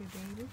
your baby?